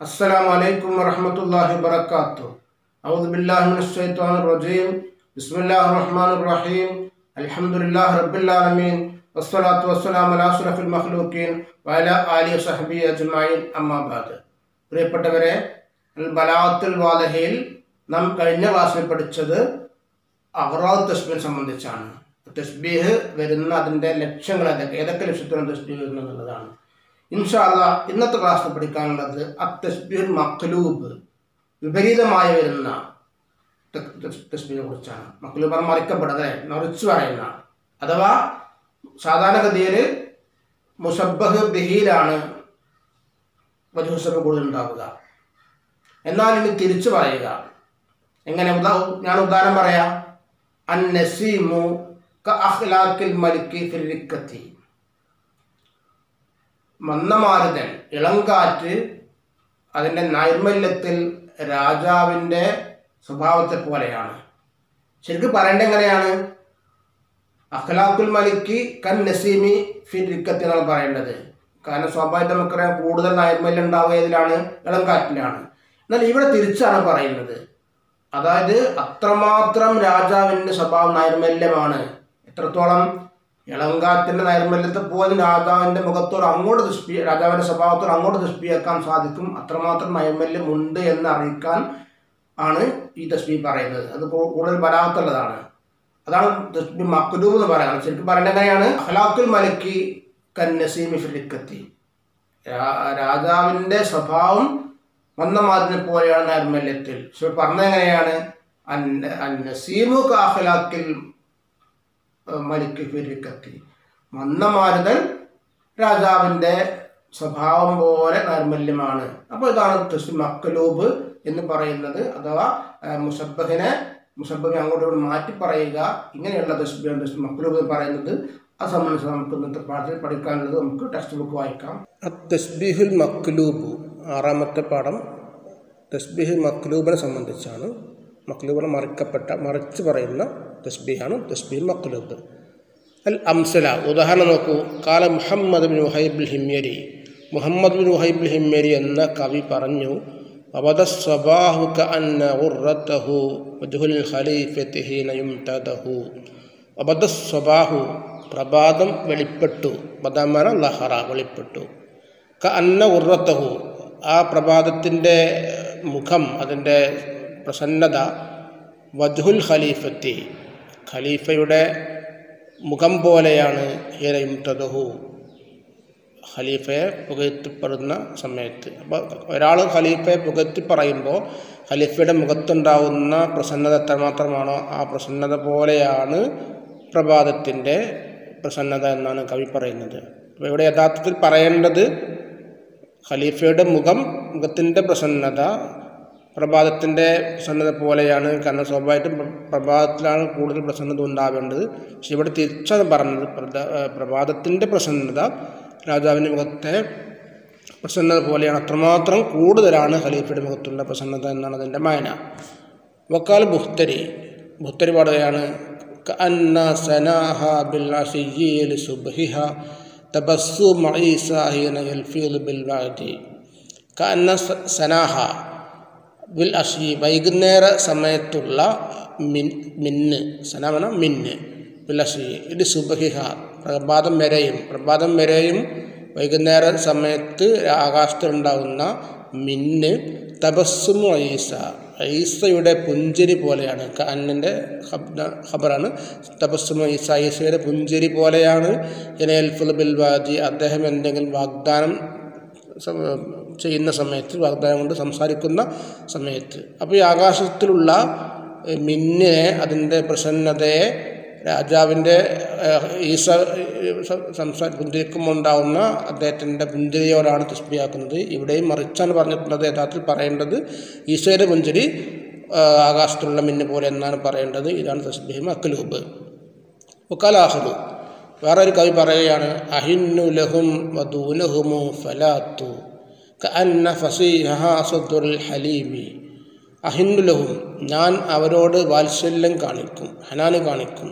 السلام عليكم ورحمة الله وبركاته أعوذ بالله من الشيطان الرجيم بسم الله الرحمن الرحيم الحمد لله رب العالمين والصلاة والسلام على أشرف المخلوقين وعلى آله وصحبه أجمعين أما بعد പ്രിയപ്പെട്ടവരെ ബലാത്തുൽ വാലഹയിൽ നാം കഴിഞ്ഞ ക്ലാസ്സിൽ പഠിച്ചത് അഹ്റാദ് തസ്ബീഹിനെ സംബന്ധിച്ചാണ് തസ്ബീഹ് വരുന്ന അതിൻ്റെ ലക്ഷ്യങ്ങൾ ഏതൊക്കെ ഏതൊക്കെ ലക്ഷ്യത്തിലാണ് തസ്ബീഹ് വരുന്നത് എന്നുള്ളതാണ് ഇൻഷാല്ല ഇന്നത്തെ ക്ലാസ്സിൽ പഠിക്കാനുള്ളത് അത്തസ്ബീർ മക്ലൂബ് വിപരീതമായി വരുന്ന തസ്ബീനെ കുറിച്ചാണ്. പറഞ്ഞാൽ മറിക്കപ്പെടുന്നത് മറിച്ചു പറയുന്ന. അഥവാ സാധാരണഗതിയിൽ മുസബഹ് ബിഹിയിലാണ് വധുസബ് കൂടുതൽ ഉണ്ടാവുക. എന്നാൽ ഇനി തിരിച്ചു പറയുക. എങ്ങനെ? ഉദാ ഞാൻ ഉദാഹരണം പറയാം. അൻ നസീമു ക അഖ്ലാഖിൽ മലിക്കി ഫിരിക്കത്തി മന്ദമാരുതൻ. ഇളങ്കാറ്റ് അതിന്റെ നൈർമല്യത്തിൽ രാജാവിന്റെ സ്വഭാവത്തെ പോലെയാണ്. ശരിക്കും പറയേണ്ടത് എങ്ങനെയാണ്? അഖ്ലാഖുൽ മലിക്ക് കൻ നസീമി ഫിരിക്കത്തി എന്നാണ് പറയേണ്ടത്. കാരണം സ്വാഭാവികം നമുക്കറിയാം കൂടുതൽ നൈർമല്യം ഉണ്ടാവുക ഇതിലാണ് ഇളങ്കാറ്റിലാണ്. എന്നാൽ ഇവിടെ തിരിച്ചാണ് പറയുന്നത്. അതായത് അത്രമാത്രം രാജാവിന്റെ സ്വഭാവം നൈർമല്യമാണ്. എത്രത്തോളം? ഇളങ്കാറ്റിന്റെ നൈർമല്യത്തെ പോലെ രാജാവിന്റെ മുഖത്തോട് അങ്ങോട്ട് ദുഷ്പി രാജാവിന്റെ സ്വഭാവത്തോട് അങ്ങോട്ട് ദുഷ്പിയാക്കാൻ സാധിക്കും. അത്രമാത്രം നൈർമല്യം ഉണ്ട് എന്ന് അറിയിക്കാൻ ആണ് ഈ തസ്ബി പറയുന്നത്. അത് കൂടുതൽ വരാത്തുള്ളതാണ്. അതാണ് തസ്ബി മക്ലൂബ് എന്ന് പറയുന്നത്. ശരിക്കും പറയുന്നത് എങ്ങനെയാണ്? അഹ്ലാഖുൽ മലക്കി കന്നസീമി നസീമി ഫിലിക്കത്തി രാജാവിന്റെ സ്വഭാവം മന്ദമാതിനെ പോലെയാണ് നൈർമല്യത്തിൽ പക്ഷെ പറഞ്ഞത് എങ്ങനെയാണ്? നസീമു കാഹലാക്കിൽ മലിക്ക് പെരുക്കത്തി മന്ദമാരുതൻ രാജാവിന്റെ സ്വഭാവം പോലെ നൈർമല്യമാണ്. അപ്പോൾ ഇതാണ് തസ്ബി മക്കലൂബ് എന്ന് പറയുന്നത്. അഥവാ മുസബഹിനെ മുസബഹിനെ അങ്ങോട്ട് മാറ്റി പറയുക. ഇങ്ങനെയുള്ള തസ്ബിയാണ് തസ്ബി മക്കലൂബ് എന്ന് പറയുന്നത് അത് സംബന്ധിച്ച് നമുക്ക് ഇന്നത്തെ പാഠത്തിൽ പഠിക്കാനുള്ളത് നമുക്ക് ടെക്സ്റ്റ് ബുക്ക് വായിക്കാം. തസ്ബീഹുൽ മക്ലൂബ് ആറാമത്തെ പാഠം. തസ്ബീഹുൽ മക്ലൂബിനെ സംബന്ധിച്ചാണ് മക്ലൂബിനെ മറിക്കപ്പെട്ട മറിച്ച് പറയുന്ന തസ്ബീഹാണ് തസ്ബീൽ മക്ലൂബ്. അൽ അംസല ഉദാഹരണം നോക്കൂ. കാല Muhammad bin Wahaibul Himyari. Muhammad bin Wahaibul Himyari എന്ന കവി പറഞ്ഞു സ്വബാഹു പ്രഭാതം വെളിപ്പെട്ടു. ബദമന ലഹറ വെളിപ്പെട്ടു. ക അന്ന ഉറത്തഹു ആ പ്രഭാതത്തിന്റെ മുഖം അതിന്റെ പ്രസന്നത വധുൽ ഖലീഫത്തി. ഖലീഫയുടെ മുഖം പോലെയാണ് ഹീരയും തദഹു ഖലീഫയെ പുകഴ്ത്തിപ്പെടുന്ന സമയത്ത്. അപ്പോൾ ഒരാൾ ഖലീഫയെ പുകഴ്ത്തി പറയുമ്പോൾ ഖലീഫയുടെ മുഖത്തുണ്ടാവുന്ന പ്രസന്നത എത്രമാത്രമാണോ ആ പ്രസന്നത പോലെയാണ് പ്രഭാതത്തിന്റെ പ്രസന്നത എന്നാണ് കവി പറയുന്നത്. അപ്പോൾ ഇവിടെ യഥാർത്ഥത്തിൽ പറയേണ്ടത് ഖലീഫയുടെ മുഖം മുഖത്തിന്റെ പ്രസന്നത പ്രഭാതത്തിൻ്റെ പ്രസന്നത പോലെയാണ് കാരണം സ്വാഭാവികമായിട്ടും പ്രഭാതത്തിലാണ് കൂടുതൽ പ്രസന്നത ഉണ്ടാവേണ്ടത് പക്ഷെ ഇവിടെ തിരിച്ചാണ് പറഞ്ഞത് പ്രഭാതത്തിൻ്റെ പ്രസന്നത രാജാവിൻ്റെ മുഖത്തെ പ്രസന്നത പോലെയാണ് അത്രമാത്രം കൂടുതലാണ് ഖലീഫയുടെ മുഖത്തുള്ള പ്രസന്നത എന്നാണ് അതിൻ്റെ മായന വക്കാൽ ബുഖ്തരി ബുഖ്തരി പാടുകയാണ് كأن سناها بالعشي لصبحها تبسم عيسى حين يلفظ بالوعد كأن سناها ബിൽ അഷി വൈകുന്നേര സമയത്തുള്ള മിൻ മിന്ന് സനാമന മിന്ന് ബിൽ അഷി ഇത് സുബഹിഹ പ്രഭാതം വരെയും പ്രഭാതം വരെയും വൈകുന്നേര സമയത്ത് ആകാശത്തുണ്ടാവുന്ന മിന്ന് തപസ്സുമു ഐസ ഐസയുടെ പുഞ്ചിരി പോലെയാണ് അന്നന്റെ ഖബറാണ് തപസ്സും ഐസ ഐസയുടെ പുഞ്ചിരി പോലെയാണ് ജനൽഫുൽ ബിൽ വാജി അദ്ദേഹം എന്തെങ്കിലും വാഗ്ദാനം ചെയ്യുന്ന സമയത്ത് വാഗ്ദാനം കൊണ്ട് സംസാരിക്കുന്ന സമയത്ത്. അപ്പോൾ ഈ ആകാശത്തിലുള്ള മിന്നിനെ അതിന്റെ പ്രസന്നതയെ രാജാവിന്റെ ഈസ സംസാ പുഞ്ചിരിക്കുമ്പോൾ ഉണ്ടാവുന്ന അദ്ദേഹത്തിന്റെ പുഞ്ചിരിയോടാണ് തസ്ബിയാക്കുന്നത് ഇവിടെയും മറിച്ചാണ് പറഞ്ഞിട്ടുള്ളത് യഥാർത്ഥത്തിൽ പറയേണ്ടത് ഈശോയുടെ പുഞ്ചിരി ആകാശത്തുള്ള മിന്ന് പോലെ എന്നാണ് പറയേണ്ടത്. ഇതാണ് തസ്ബിഹിം അക്കലൂബ് ഒക്കാലാഹു വേറൊരു കവി പറയുകയാണ് അഹിന്നു ലഹും വധൂലഹുമു ഫലാത്തു. കഅന്ന ഫസീഹ സദുൽ ഹലീമി. അഹിന്ദുലഹും ഞാൻ അവരോട് വാത്സല്യം കാണിക്കും ഹനാന് കാണിക്കും.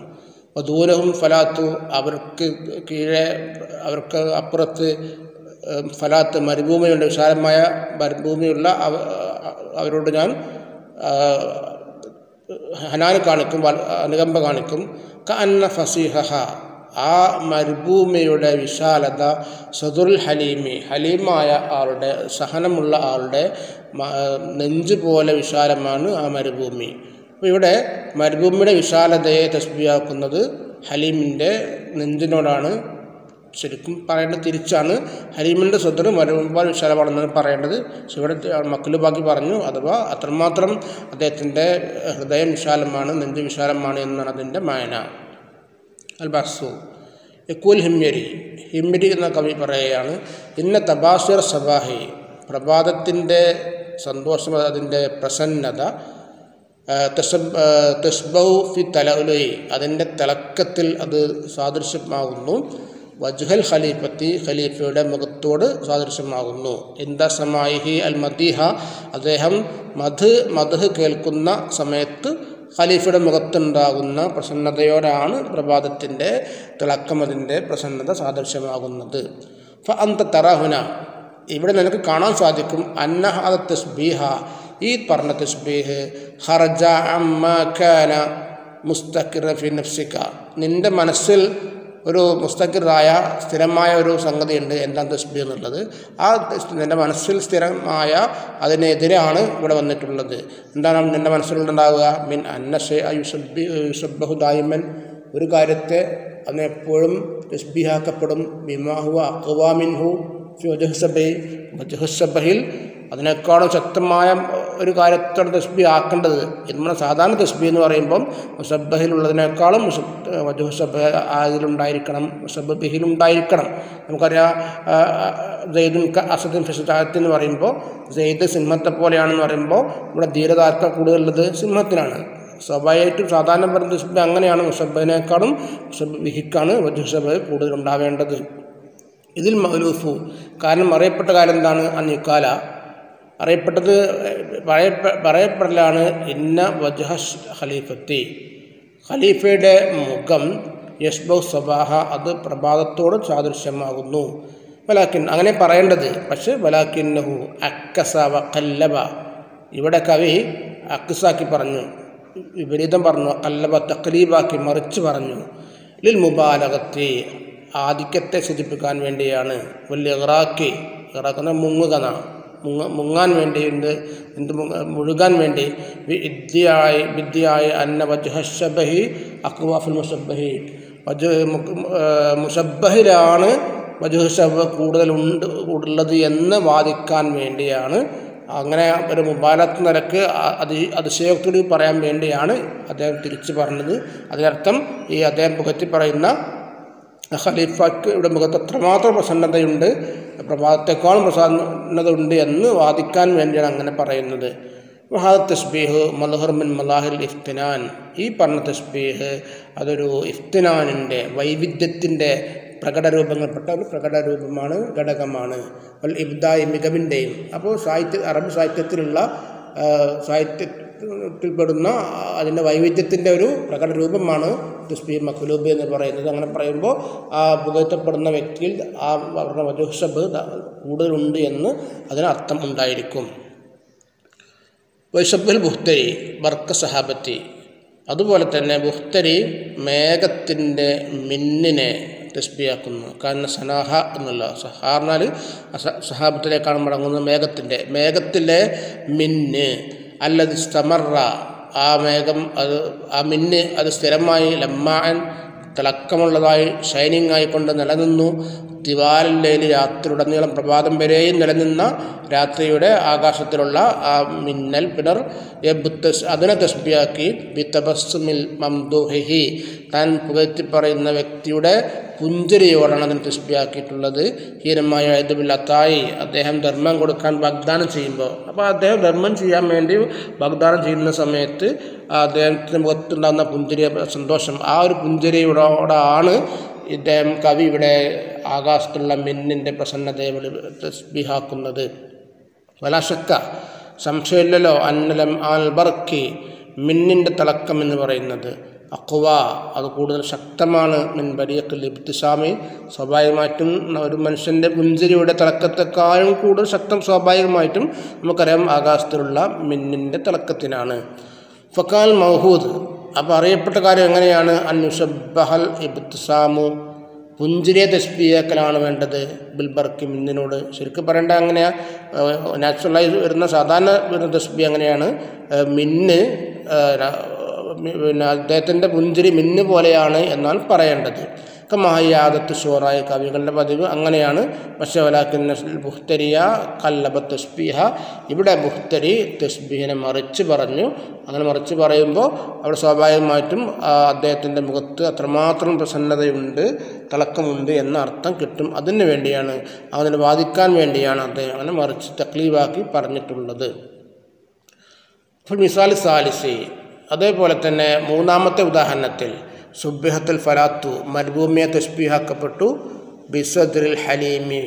വധൂലഹും ഫലാത്തു അവർക്ക് കീഴെ അവർക്ക് അപ്പുറത്ത് ഫലാത്ത് മരുഭൂമിയുണ്ട് വിശാലമായ മരുഭൂമിയുള്ള അവരോട് ഞാൻ ഹനാൻ കാണിക്കും അനുകമ്പ കാണിക്കും. ക അന്ന ഫസീഹ ആ മരുഭൂമിയുടെ വിശാലത സദുൽ ഹലീമി ഹലീമായ ആളുടെ സഹനമുള്ള ആളുടെ നെഞ്ച് പോലെ വിശാലമാണ് ആ മരുഭൂമി. അപ്പോൾ ഇവിടെ മരുഭൂമിയുടെ വിശാലതയെ തസ്ബിയാക്കുന്നത് ഹലീമിന്റെ നെഞ്ചിനോടാണ്. ശരിക്കും പറയേണ്ടത് തിരിച്ചാണ്. ഹലീമിന്റെ സ്വത്തിന് മരുമ്പാൽ വിശാലമാണെന്നാണ് പറയേണ്ടത്. പക്ഷെ ഇവിടെ മക്കളുബാക്കി പറഞ്ഞു അഥവാ അത്രമാത്രം അദ്ദേഹത്തിന്റെ ഹൃദയം വിശാലമാണ് നെഞ്ച് വിശാലമാണ് എന്നാണ് അതിന്റെ മായന. അൽ എക്കൂൽ യക്കൂൽ ഹിമ്യരി എന്ന കവി പറയുകയാണ് ഇന്ന തപാസുർ സബാഹി. പ്രഭാതത്തിന്റെ സന്തോഷം അതിന്റെ പ്രസന്നത തെസ്ബൗ ഫി തലഉലൈ. അതിന്റെ തിളക്കത്തിൽ അത് സാദൃശ്യമാകുന്നു. വജുഹൽ ഖലീഫത്തി ഖലീഫയുടെ മുഖത്തോട് സാദൃശ്യമാകുന്നു. ഇന്ദ സമായിഹി അൽ മദീഹ. അദ്ദേഹം മധ് മധ് കേൾക്കുന്ന സമയത്ത് ഖലീഫയുടെ മുഖത്തുണ്ടാകുന്ന പ്രസന്നതയോടാണ് പ്രഭാതത്തിന്റെ തിളക്കം അതിന്റെ പ്രസന്നത സാദൃശ്യമാകുന്നത്. ഫ അന്ത തറഹുന. ഇവിടെ നിനക്ക് കാണാൻ സാധിക്കും അന്നഹാദ തസ്ബീഹ. ഈ പറഞ്ഞ തസ്ബീഹ് ഹർജ അമ്മ കാന മുസ്തഖിറഫി നഫ്സിക. നിന്റെ മനസ്സിൽ ഒരു മുസ്തഖിറായ സ്ഥിരമായ ഒരു സംഗതിയുണ്ട് എന്താണ് തസ്ബി എന്നുള്ളത്. ആ നിന്റെ മനസ്സിൽ സ്ഥിരമായ അതിനെതിരാണ് ഇവിടെ വന്നിട്ടുള്ളത്. എന്താണ് നിന്റെ മനസ്സിലുണ്ടാവുക? മിൻ അന്നഷെ യുസബ്ബഹു ദായിമൻ. ഒരു കാര്യത്തെ അതിനെപ്പോഴും തസ്ബിഹാക്കപ്പെടും. ബിമാഹു അക്വാമിൻഹു വജഹസബൈ വജഹസബഹിൽ അതിനേക്കാളും ശക്തമായ ഒരു കാര്യത്തോടെ തസ്ബി ആക്കേണ്ടത് നമ്മുടെ സാധാരണ തസ്ബി എന്ന് പറയുമ്പം മുസബഹിലുള്ളതിനേക്കാളും മുസബ് അതിലുണ്ടായിരിക്കണം മുസബഹിലുണ്ടായിരിക്കണം നമുക്കറിയാം ആ, ആ, സെയ്ദുൻ ക അസദുൻ ഫിസാത്ത് എന്ന് പറയുമ്പോൾ ജയ്ദ് സിംഹത്തെ പോലെയാണെന്ന് പറയുമ്പോൾ ഇവിടെ ധീരതാർക്ക കൂടുതലുള്ളത് സിംഹത്തിനാണ്. സ്വാഭാവികമായിട്ടും സാധാരണ പറഞ്ഞ തസ്ബി അങ്ങനെയാണ് മുസബിനേക്കാളും മുസബിഹിക്കാണ് വജുസബ് കൂടുതൽ കൂടുതലുണ്ടാവേണ്ടത്. ഇതിൽ മൗലൂഫു കാരണം അറിയപ്പെട്ട കാര്യം എന്താണ്? അന്നിക്കാല അറിയപ്പെട്ടത് പറയപ്പെ പറയപ്പെടലാണ് ഇന്ന വജഹ ഖലീഫത്തി. ഖലീഫയുടെ മുഖം യഷ്ബൗ സബാഹ അത് പ്രഭാതത്തോട് സാദൃശ്യമാകുന്നു. വലാക്കിൻ അങ്ങനെ പറയേണ്ടത്. പക്ഷേ വലാക്കിന്നഹു അക്കസ വ കല്ലബ ഇവിടെ കവി അക്സാക്കി പറഞ്ഞു വിപരീതം പറഞ്ഞു കല്ലബ തക്ലീബാക്കി മറിച്ച് പറഞ്ഞു ലിൽ മുബാലകത്തെ ആധിക്യത്തെ സൂചിപ്പിക്കാൻ വേണ്ടിയാണ്. വലിയ ഇറാക്കി ഇറാക്കുന്ന മുങ്ങുകന. മുങ്ങ മുങ്ങാൻ വേണ്ടി എന്ത് എന്ത് മുഴുകാൻ വേണ്ടി. വിദ്യയായി വിദ്യയായി അന്ന വജുഹബഹി അക്വാഫുൽ മുസബഹി വജ് മുസബഹിലാണ് കൂടുതൽ കൂടുതലുണ്ട് ഉള്ളത് എന്ന് വാദിക്കാൻ വേണ്ടിയാണ്. അങ്ങനെ ഒരു മുബാലത്ത് നിരക്ക് അതി അതിശയോക്തി പറയാൻ വേണ്ടിയാണ് അദ്ദേഹം തിരിച്ചു പറഞ്ഞത്. അതിനർത്ഥം ഈ അദ്ദേഹം പുകറ്റി പറയുന്ന ഖലീഫക്ക് ഇവിടെ മുഖത്ത് അത്രമാത്രം പ്രസന്നതയുണ്ട് പ്രഭാതത്തെക്കാളും പ്രസന്നതയുണ്ട് എന്ന് വാദിക്കാൻ വേണ്ടിയാണ് അങ്ങനെ പറയുന്നത്. വഹാദ തസ്ബീഹ് മലഹർമിൻ മലാഹിൽ ഇഫ്തിനാൻ. ഈ പറഞ്ഞ തസ്ബീഹ് അതൊരു ഇഫ്തിനാനിന്റെ വൈവിധ്യത്തിന്റെ പ്രകടരൂപങ്ങൾപ്പെട്ട ഒരു പ്രകടരൂപമാണ് ഘടകമാണ്. വൽ ഇബ്ദായി മികവിന്റെയും അപ്പോൾ സാഹിത്യ അറബ് സാഹിത്യത്തിലുള്ള സാഹിത്യത്തിൽപ്പെടുന്ന അതിന്റെ വൈവിധ്യത്തിന്റെ ഒരു പ്രകട രൂപമാണ് തുസ്ബി മഖ്ലൂബ് എന്ന് പറയുന്നത്. അങ്ങനെ പറയുമ്പോൾ ആ പുകഴ്ത്തപ്പെടുന്ന വ്യക്തിയിൽ ആ അവരുടെ വജുഷബ് കൂടുതലുണ്ട് എന്ന് അതിന് അർത്ഥം ഉണ്ടായിരിക്കും. വൈഷബുൽ ബുഹ്തരി ബർക്ക സഹാബത്തി. അതുപോലെ തന്നെ ബുഹ്തരി മേഘത്തിന്റെ മിന്നിനെ തസ്ബിയാക്കുന്നു കാരണം സനാഹ എന്നുള്ള സഹാർന്നാൽ സഹാബത്തിലേക്കാണ് മടങ്ങുന്നത് മേഘത്തിന്റെ മേഘത്തിലെ മിന്ന്. അല്ലത് സ്തമറ ആ മേഘം അത് ആ മിന്ന് അത് സ്ഥിരമായി ലമ്മാൻ തിളക്കമുള്ളതായി ഷൈനിങ് ആയിക്കൊണ്ട് നിലനിന്നു. ദിവാലിലേലി രാത്രിയുടനീളം പ്രഭാതം വരെയും നിലനിന്ന രാത്രിയുടെ ആകാശത്തിലുള്ള ആ മിന്നൽ പിണർ അതിനെ തസ്ബിയാക്കി ബിത്തബസ്സുമിൽ മംദുഹി താൻ പുകഴ്ത്തി പറയുന്ന വ്യക്തിയുടെ പുഞ്ചരിയോടാണ് അതിന് തസ്ബിയാക്കിയിട്ടുള്ളത്. ഹീനമായ എതുബില്ലത്തായി അദ്ദേഹം ധർമ്മം കൊടുക്കാൻ വാഗ്ദാനം ചെയ്യുമ്പോൾ. അപ്പോൾ അദ്ദേഹം ധർമ്മം ചെയ്യാൻ വേണ്ടി വാഗ്ദാനം ചെയ്യുന്ന സമയത്ത് അദ്ദേഹത്തിന് മുഖത്തുണ്ടാകുന്ന പുഞ്ചിരി സന്തോഷം. ആ ഒരു പുഞ്ചിരിയോടാണ് ഇദ്ദേഹം കവി ഇവിടെ ആകാശത്തുള്ള മിന്നിന്റെ പ്രസന്നതയെ വെളി തസ്ബിഹാക്കുന്നത് വലാശക്ക സംശയമില്ലല്ലോ അന്നലം ആൽബർക്കി മിന്നിന്റെ തിളക്കം എന്ന് പറയുന്നത്. അക്വ അത് കൂടുതൽ ശക്തമാണ്. മിൻ ബരീഖിൽ ഇബ്തിസാമി സ്വാഭാവികമായിട്ടും ഒരു മനുഷ്യന്റെ പുഞ്ചിരിയുടെ തിളക്കത്തെക്കാളും കൂടുതൽ ശക്തം സ്വാഭാവികമായിട്ടും നമുക്കറിയാം ആകാശത്തിലുള്ള മിന്നിന്റെ തിളക്കത്തിനാണ്. ഫക്കാൽ മൗഹൂദ് അപ്പോൾ അറിയപ്പെട്ട കാര്യം എങ്ങനെയാണ്? അന്നുഷബഹൽ ഇബ്തിസാമു. പുഞ്ചിരിയെ തസ്ബിയാക്കലാണ് വേണ്ടത്. ബിൽബർക്കി മിന്നിനോട്. ശരിക്കും പറയേണ്ട അങ്ങനെയാ. നാച്ചുറലായി വരുന്ന സാധാരണ വരുന്ന തസ്ബി അങ്ങനെയാണ് മിന്ന് പിന്നെ അദ്ദേഹത്തിന്റെ പുഞ്ചിരി മിന്ന് പോലെയാണ് എന്നാണ് പറയേണ്ടത്. കമായാദത്ത് ഷോറായ കവികളുടെ പതിവ് അങ്ങനെയാണ്. പക്ഷേ വലാക്കിൻ ബുഹ്തരിയ കല്ലബ തസ്ബീഹ. ഇവിടെ ബുഹ്തരി തസ്ബീഹിനെ മറിച്ച് പറഞ്ഞു. അങ്ങനെ മറിച്ച് പറയുമ്പോൾ അവിടെ സ്വാഭാവികമായിട്ടും അദ്ദേഹത്തിന്റെ മുഖത്ത് അത്രമാത്രം പ്രസന്നതയുണ്ട് തിളക്കമുണ്ട് എന്ന അർത്ഥം കിട്ടും. അതിന് വേണ്ടിയാണ് അതിനെ ബാധിക്കാൻ വേണ്ടിയാണ് അദ്ദേഹം അങ്ങനെ മറിച്ച് തക്ലീവാക്കി പറഞ്ഞിട്ടുള്ളത്. അപ്പോൾ മിസാൽ സാലിസി അതേപോലെ തന്നെ മൂന്നാമത്തെ ഉദാഹരണത്തിൽ സുബ്ബിഹത്തുൽ ഫലാത്തു മരുഭൂമിയെ തസ്ബീഹാക്കപ്പെട്ടു ബിസദ്രിൽ ഹലീമി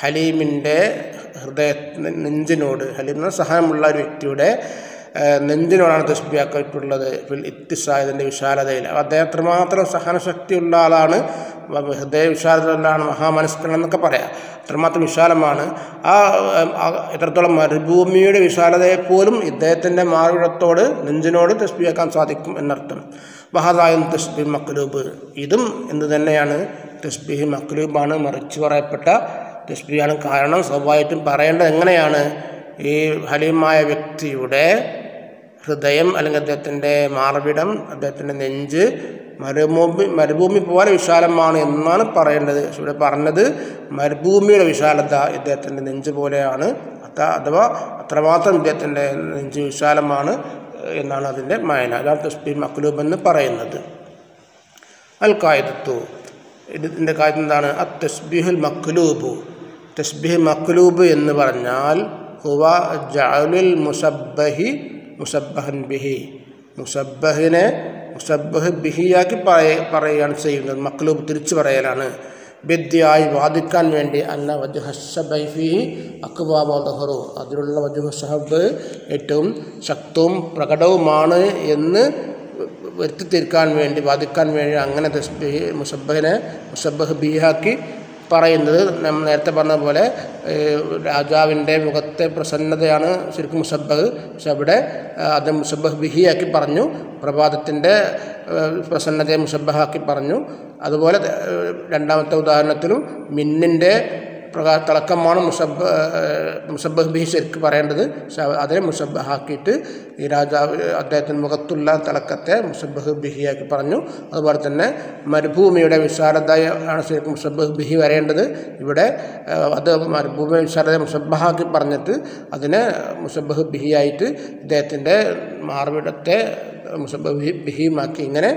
ഹലീമിന്റെ ഹൃദയ നെഞ്ചിനോട് ഹലീം എന്ന സഹായമുള്ള ഒരു വ്യക്തിയുടെ നെഞ്ചിനോടാണ് തസ്ബിയാക്കിയിട്ടുള്ളത് ഇത്തിസായതിന്റെ വിശാലതയിൽ. അദ്ദേഹം അത്രമാത്രം സഹനശക്തിയുള്ള ആളാണ്. ഹൃദയ വിശാലതയിലാണ് മഹാമനസ്കരണം എന്നൊക്കെ പറയാം. അത്രമാത്രം വിശാലമാണ്. ആ എത്രത്തോളം മരുഭൂമിയുടെ വിശാലതയെ പോലും ഇദ്ദേഹത്തിന്റെ മാറിടത്തോട് നെഞ്ചിനോട് തസ്ബിയാക്കാൻ സാധിക്കും എന്നർത്ഥം. വഹാദായും തസ്ബി മക്ലൂബ്. ഇതും എന്ത് തന്നെയാണ് തസ്ബിഹി മക്ലൂബാണ് മറിച്ച് പറയപ്പെട്ട തസ്ബിയാണ് കാരണം സ്വാഭാവികമായിട്ടും പറയേണ്ടത് എങ്ങനെയാണ്? ഈ ഹലീമായ വ്യക്തിയുടെ ഹൃദയം അല്ലെങ്കിൽ അദ്ദേഹത്തിന്റെ മാർവിടം അദ്ദേഹത്തിന്റെ നെഞ്ച് മരുഭൂമി മരുഭൂമി പോലെ വിശാലമാണ് എന്നാണ് പറയേണ്ടത്. പക്ഷെ ഇവിടെ പറഞ്ഞത് മരുഭൂമിയുടെ വിശാലത ഇദ്ദേഹത്തിന്റെ നെഞ്ച് പോലെയാണ്. അത്ത അഥവാ അത്രമാത്രം ഇദ്ദേഹത്തിന്റെ നെഞ്ച് വിശാലമാണ് എന്നാണ് അതിന്റെ മായന. അതാണ് തസ്ബി മക്ലൂബ് എന്ന് പറയുന്നത്. അൽ കായതത്വ ഇതിന്റെ കാര്യം എന്താണ്? അ തസ്ബീഹുൽ മക്ലൂബു. തസ്ബീഹ് മക്ലൂബ് എന്ന് പറഞ്ഞാൽ ഹുവ ജഅലുൽ മുസബ്ബഹി മുസബ്ബഹൻ ബിഹി. മുസബ്ബഹിനെ മുസബ്ബഹ് ബിഹിയാക്കി പറയ പറയുകയാണ് ചെയ്യുന്നത്. മക്ലൂബ് തിരിച്ചു പറയലാണ്. ബിദ്യായി വാദിക്കാൻ വേണ്ടി അന്ന വജുഹബൈഫി അക്ബാബഹറു അതിലുള്ള വജുഹസഹബ് ഏറ്റവും ശക്തവും പ്രകടവുമാണ് എന്ന് വരുത്തിത്തീർക്കാൻ വേണ്ടി വാദിക്കാൻ വേണ്ടി അങ്ങനെ തസ്ബി മുസബ്ബഹിനെ മുസബ്ബഹ് ബിഹാക്കി പറയുന്നത് നമ്മൾ നേരത്തെ പറഞ്ഞ പോലെ രാജാവിന്റെ മുഖത്തെ പ്രസന്നതയാണ് ശരിക്കും മുസബ്ബഹ്. പക്ഷെ അവിടെ അത് മുസബ്ബഹ് ബിഹിയാക്കി പറഞ്ഞു പ്രഭാതത്തിന്റെ പ്രസന്നതയെ മുസബ്ബഹാക്കി പറഞ്ഞു. അതുപോലെ രണ്ടാമത്തെ ഉദാഹരണത്തിലും മിന്നിന്റെ പ്രകാ തിളക്കമാണ് മുസബ് മുസബ്ബഹ് ബിഹി ശരിക്ക് പറയേണ്ടത്. അതിനെ മുസബ്ബഹാക്കിയിട്ട് ഈ രാജാവ് അദ്ദേഹത്തിന്റെ മുഖത്തുള്ള തിളക്കത്തെ മുസബ്ബഹ് ബിഹിയാക്കി പറഞ്ഞു. അതുപോലെ തന്നെ മരുഭൂമിയുടെ വിശാലതയാണ് ശരിക്കും മുസബ്ബഹ് ബിഹി വരേണ്ടത്. ഇവിടെ അത് മരുഭൂമി വിശാലത മുസബ്ബഹാക്കി പറഞ്ഞിട്ട് അതിനെ മുസബ്ബഹ് ബിഹിയായിട്ട് ഇദ്ദേഹത്തിന്റെ മാർവിടത്തെ മുസബ്ബഹ് ബിഹി ബിഹിയുമാക്കി. ഇങ്ങനെ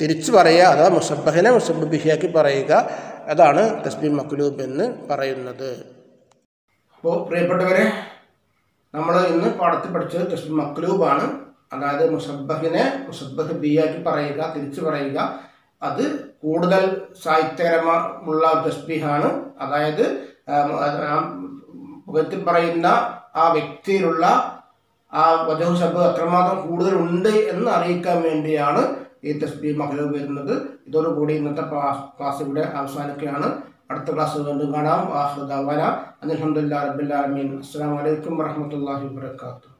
തിരിച്ചു പറയുക അഥവാ മുസബ്ബഹിനെ മുസബ്ബ് ബിഹിയാക്കി പറയുക അതാണ് തസ്ബീ മക്ലൂബ് എന്ന് പറയുന്നത്. അപ്പോൾ പ്രിയപ്പെട്ടവരെ നമ്മൾ ഇന്ന് പാഠത്തിൽ പഠിച്ചത് തസ്ബീ മക്ലൂബാണ്. അതായത് മുസബ്ബഹിനെ മുസബ്ബഹ് ബിയാക്കി പറയുക തിരിച്ചു പറയുക. അത് കൂടുതൽ സാഹിത്യകരമുള്ള തസ്ബിഹാണ്. അതായത് മുഖത്തിൽ പറയുന്ന ആ വ്യക്തിയിലുള്ള ആ വജഹു ശബ്ദം അത്രമാത്രം കൂടുതലുണ്ട് എന്ന് അറിയിക്കാൻ വേണ്ടിയാണ് ഈ തസ്ബീ മഹലൂബ് വരുന്നത്. ഇതോടുകൂടി ഇന്നത്തെ ക്ലാസ് ഇവിടെ അവസാനിക്കുകയാണ്. അടുത്ത ക്ലാസ് വീണ്ടും കാണാം. അലഹമുല്ലാ റബുല്ലാമീൻ അസ്സാം വലൈക്കും വറഹമത്തല്ലാഹി വാത്തു